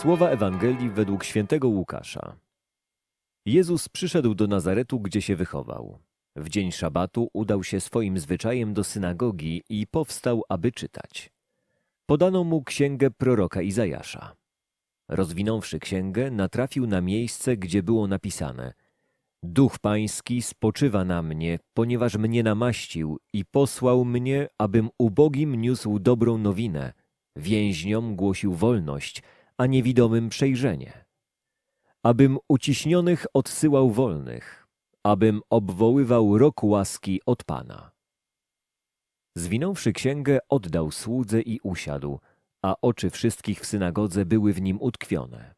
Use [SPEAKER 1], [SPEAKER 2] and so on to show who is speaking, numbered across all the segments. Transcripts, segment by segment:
[SPEAKER 1] Słowa Ewangelii według świętego Łukasza. Jezus przyszedł do Nazaretu, gdzie się wychował. W dzień szabatu udał się swoim zwyczajem do synagogi i powstał, aby czytać. Podano mu księgę proroka Izajasza. Rozwinąwszy księgę, natrafił na miejsce, gdzie było napisane: Duch Pański spoczywa na mnie, ponieważ mnie namaścił i posłał mnie, abym ubogim niósł dobrą nowinę, więźniom głosił wolność, a niewidomym przejrzenie. Abym uciśnionych odsyłał wolnych, abym obwoływał rok łaski od Pana. Zwinąwszy księgę, oddał słudze i usiadł, a oczy wszystkich w synagodze były w nim utkwione.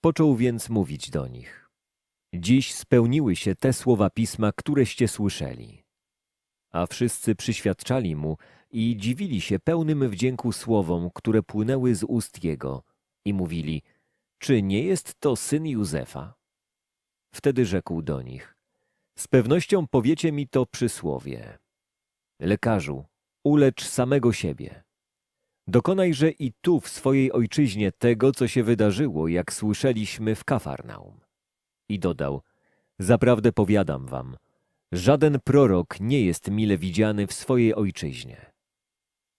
[SPEAKER 1] Począł więc mówić do nich. Dziś spełniły się te słowa pisma, któreście słyszeli. A wszyscy przyświadczali mu i dziwili się pełnym wdzięku słowom, które płynęły z ust jego i mówili, czy nie jest to syn Józefa? Wtedy rzekł do nich, z pewnością powiecie mi to przysłowie. Lekarzu, ulecz samego siebie. Dokonajże i tu w swojej ojczyźnie tego, co się wydarzyło, jak słyszeliśmy w Kafarnaum. I dodał, zaprawdę powiadam wam, żaden prorok nie jest mile widziany w swojej ojczyźnie.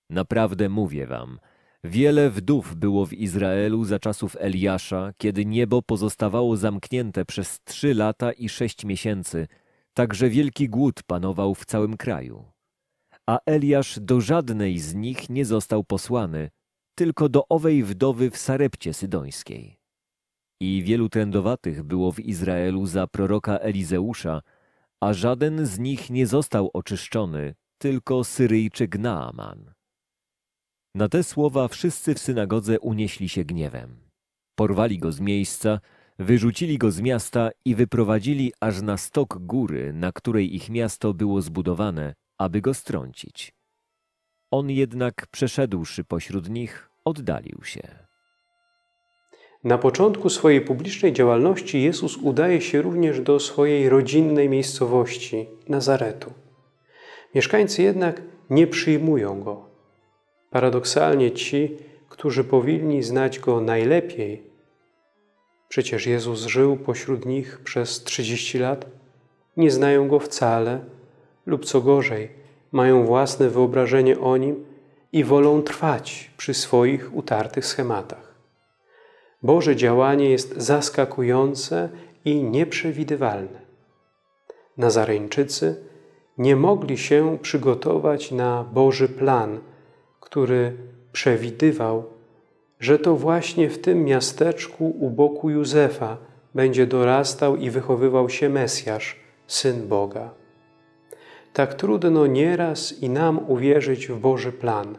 [SPEAKER 1] Naprawdę mówię wam, wiele wdów było w Izraelu za czasów Eliasza, kiedy niebo pozostawało zamknięte przez trzy lata i sześć miesięcy, tak że wielki głód panował w całym kraju. A Eliasz do żadnej z nich nie został posłany, tylko do owej wdowy w Sarepcie Sydońskiej. I wielu trędowatych było w Izraelu za proroka Elizeusza, a żaden z nich nie został oczyszczony, tylko Syryjczyk Naaman. Na te słowa wszyscy w synagodze unieśli się gniewem. Porwali go z miejsca, wyrzucili go z miasta i wyprowadzili aż na stok góry, na której ich miasto było zbudowane, aby go strącić. On jednak, przeszedłszy pośród nich, oddalił się.
[SPEAKER 2] Na początku swojej publicznej działalności Jezus udaje się również do swojej rodzinnej miejscowości, Nazaretu. Mieszkańcy jednak nie przyjmują go. Paradoksalnie ci, którzy powinni znać Go najlepiej, przecież Jezus żył pośród nich przez 30 lat, nie znają Go wcale lub co gorzej, mają własne wyobrażenie o Nim i wolą trwać przy swoich utartych schematach. Boże działanie jest zaskakujące i nieprzewidywalne. Nazareńczycy nie mogli się przygotować na Boży plan – który przewidywał, że to właśnie w tym miasteczku u boku Józefa będzie dorastał i wychowywał się Mesjasz, Syn Boga. Tak trudno nieraz i nam uwierzyć w Boży plan.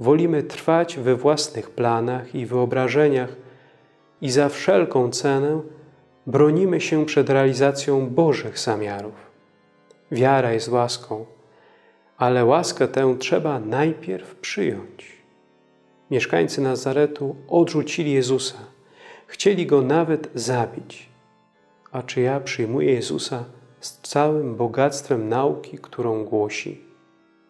[SPEAKER 2] Wolimy trwać we własnych planach i wyobrażeniach i za wszelką cenę bronimy się przed realizacją Bożych zamiarów. Wiara jest łaską, ale łaskę tę trzeba najpierw przyjąć. Mieszkańcy Nazaretu odrzucili Jezusa, chcieli Go nawet zabić. A czy ja przyjmuję Jezusa z całym bogactwem nauki, którą głosi?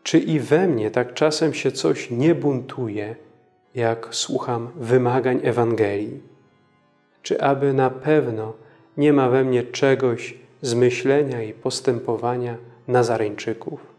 [SPEAKER 2] Czy i we mnie tak czasem się coś nie buntuje, jak słucham wymagań Ewangelii? Czy aby na pewno nie ma we mnie czegoś z myślenia i postępowania Nazareńczyków?